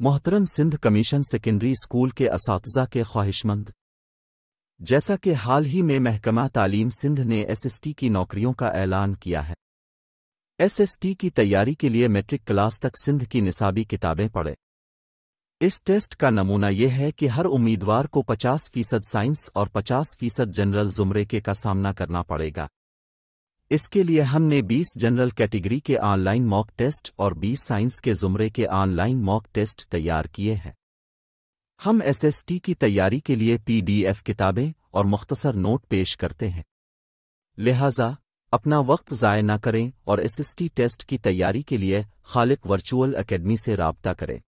मोहतरम Sindh commission secondary school के इस के ख्वाहिशमंद। जैसा कि हाल ही में महकमा तालीम सिंध ने एसएसटी की नौकरियों का ऐलान किया है। एसएसटी की तैयारी के लिए मैट्रिक क्लास तक सिंध की निसाबी किताबें पढ़े। इस टेस्ट का नमूना यह है कि हर उम्मीदवार को 50 फ़ीसद साइंस और 50 फ़ीसद जनरल जुमरे के का सामना करना पड़ेगा। इसके लिए हमने 20 जनरल कैटेगरी के ऑनलाइन मॉक टेस्ट और 20 साइंस के जुमरे के ऑनलाइन मॉक टेस्ट तैयार किए हैं। हम एसएसटी की तैयारी के लिए पीडीएफ किताबें और मुख्तसर नोट पेश करते हैं। लिहाजा, अपना वक्त ज़ाय न करें और एसएसटी टेस्ट की तैयारी के लिए खालिक वर्चुअल एकेडमी से रबता करें।